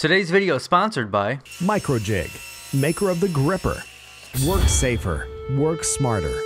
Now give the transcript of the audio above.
Today's video is sponsored by Microjig, maker of the gripper. Work safer, work smarter.